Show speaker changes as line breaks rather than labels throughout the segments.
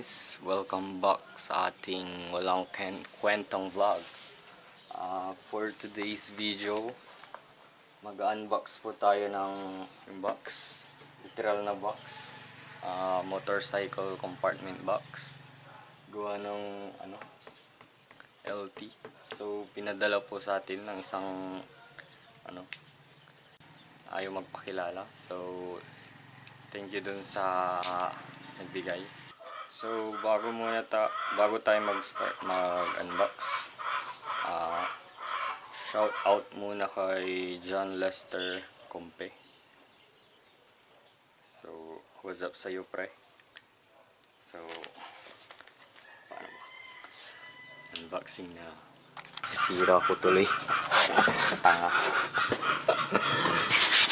guys, welcome back sa ating walang kwentang vlog. Ah, for today's video, mag-unbox po tayo ng box, literal na box, Ah, motorcycle compartment box. Gawa ng ano, LT. So pinadala po sa atin ng isang ano, ayaw magpakilala. So thank you dun sa nagbigay. So bago muna ta bago tayo mag-start mag-unbox, ah shout out muna kay John Lester Compe. So what's up sa iyo pre? So paano ba? Unboxing na. Sira ko tuloy. Tanga.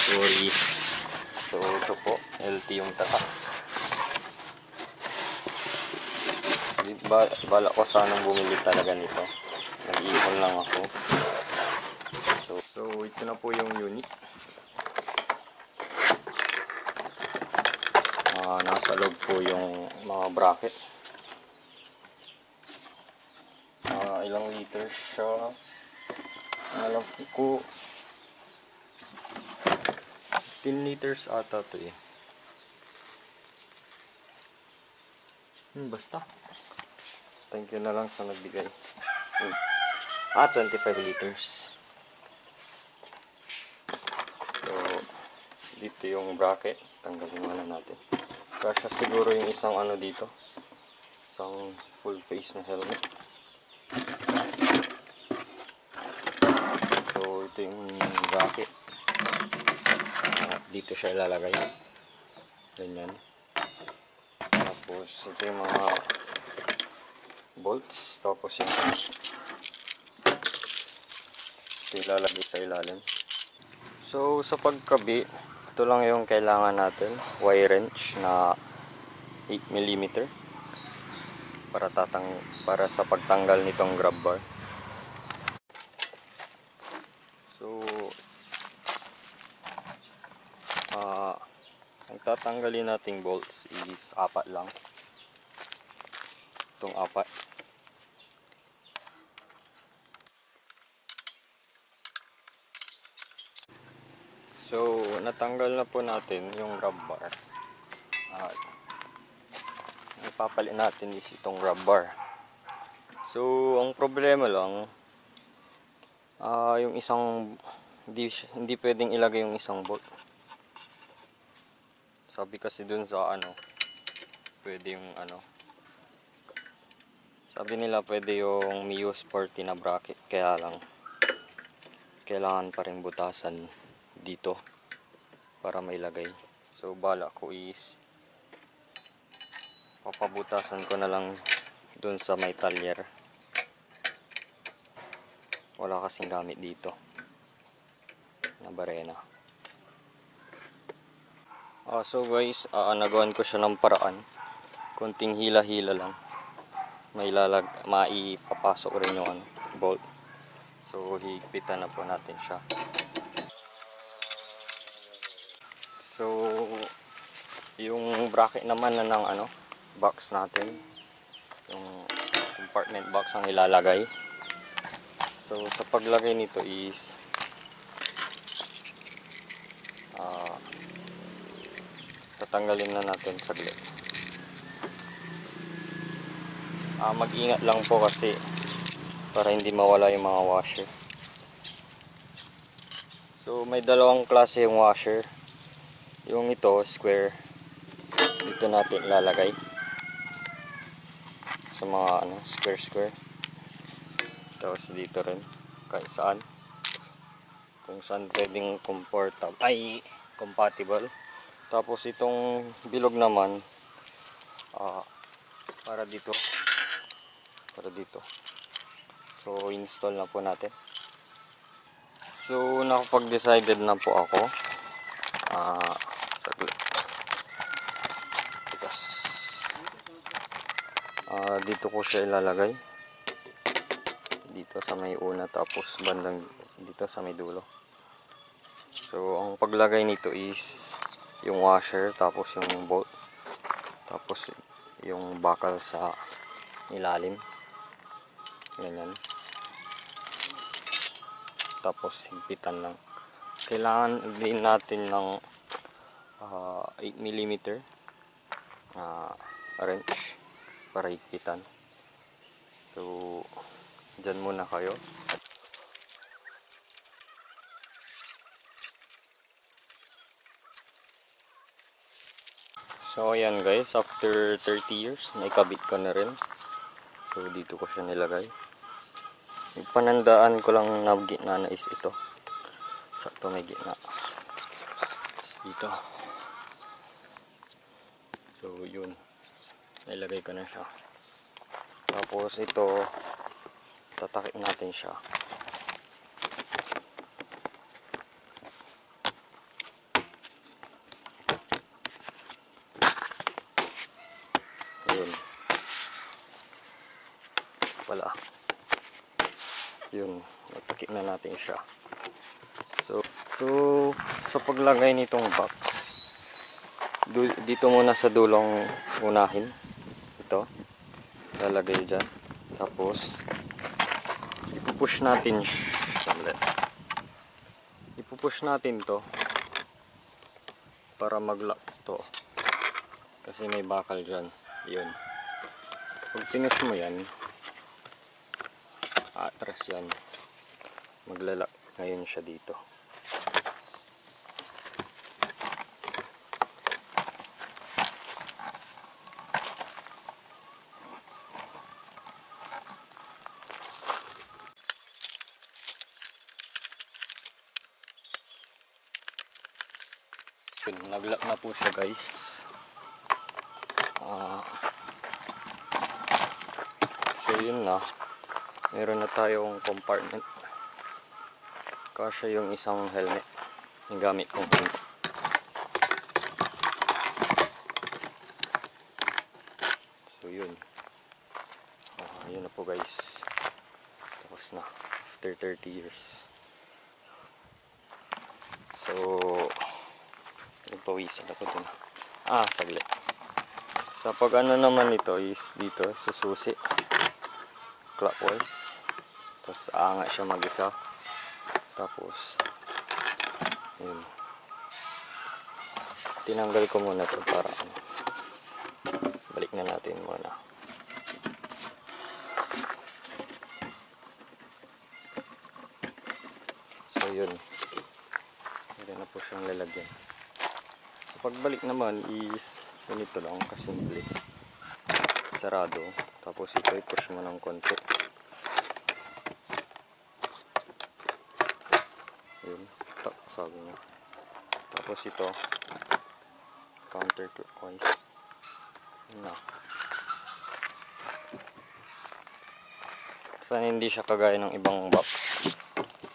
Sorry. So ito po, LT yung tatak. Ba, bala ko sanang bumili talaga nito. Nag-iipon lang ako. So, so ito na po yung unit. Ah, nasa loob po yung mga bracket. Ah, ilang liters siya. Alam ko 15 liters ata to eh. Hmm, basta. Thank you na lang sa nagbigay. Hmm. Ah, 25 liters. So, dito yung bracket. Tanggalin muna natin. Kasya siguro yung isang ano dito. Isang full face na helmet. So, ito yung bracket. Ah, dito siya ilalagay. Ganyan. Tapos, ito yung mga bolts. Tapos yung ilalagay sa ilalim. So, sa pagkabi, ito lang yung kailangan natin. Wire wrench na 8 mm para tatang para sa pagtanggal nitong grab bar. So, ah ang tatanggalin nating bolts is apat lang. Itong apat. So, natanggal na po natin yung grab bar. At ang papalit natin is itong grab bar. So, ang problema lang, ah yung isang, hindi, hindi pwedeng ilagay yung isang bolt. Sabi kasi dun sa ano, pwede yung ano, sabi nila pwede yung Mio Sporty na bracket, kaya lang, kailangan pa rin butasan dito para mailagay. So bala ko is papabutasan ko na lang dun sa may talyer. Wala kasing gamit dito na barena. Ah, so guys, uh, nagawan ko siya ng paraan. Kunting hila-hila lang. May lalag, maipapasok rin yung ano, bolt. So higpitan na po natin siya. So, yung bracket naman na ng ano, box natin, yung compartment box ang ilalagay. So, sa paglagay nito is ah tatanggalin na natin saglit. Ah, mag-ingat lang po kasi para hindi mawala yung mga washer. So, may dalawang klase yung washer yung ito square dito natin ilalagay. Sa mga ano square square. Tapos dito rin kahit saan. Kung saan pwedeng comfortable ay compatible. Tapos itong bilog naman ah, para dito. Para dito. So install na po natin. So nakapag decided na po ako. Ah saglit tigas ah dito ko siya ilalagay dito sa may una tapos bandang dito sa may dulo so ang paglagay nito is yung washer tapos yung bolt tapos yung bakal sa ilalim. Ganyan. Tapos higpitan lang. Kailangan din natin ng 8 mm na wrench para higpitan. So, dyan muna kayo. So, ayan guys, after 30 years, naikabit ko na rin. So, dito ko siya nilagay. Yung panandaan ko lang na gitna na is ito. Sakto may gitna. Dito. So, yun. Nailagay ko na siya. Tapos ito, tatakip natin siya. Yun. Wala. Yun. Natakip na natin siya. So, so sa paglagay nitong box, dito muna sa dulong unahin. Ito. Lalagay dyan. Tapos, ipupush natin. Ipupush natin to para mag-lock to. Kasi may bakal dyan. Yun. Pag pinush mo yan, atras yan. Maglalak ngayon siya dito. Yun, naglock na po siya guys. Ah. so yun na. Meron na tayong compartment. Kasya yung isang helmet. Yung gamit kong helmet. So yun. Ah, yun na po guys. Tapos na. After 30 years. So, nagpawisan ako dun. Ah, saglit. Sa pag ano naman ito is dito sa susi. Clockwise. Tapos aangat siya mag-isa. Tapos, yun. Tinanggal ko muna to para ano. Balik na natin muna. So yun. Meron na po siyang lalagyan. Sa pagbalik naman is ganito lang kasimple. Sarado. Tapos ito i-push mo ng konti. Yun. Tak, sabi niya. Tapos ito counterclockwise. Na. Sana hindi siya kagaya ng ibang box.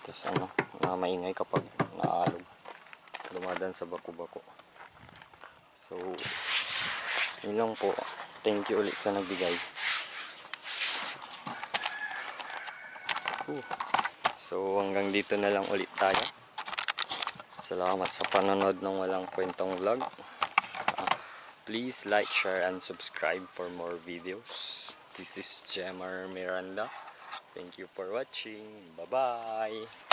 Tapos ano, na maingay kapag naalog. Dumadan sa bako-bako. So, yun lang po. Thank you ulit sa nagbigay. Whew. So, hanggang dito na lang ulit tayo. Salamat sa panonood ng walang kwentong vlog. Ah, please like, share, and subscribe for more videos. This is Jemar Miranda. Thank you for watching. Bye-bye!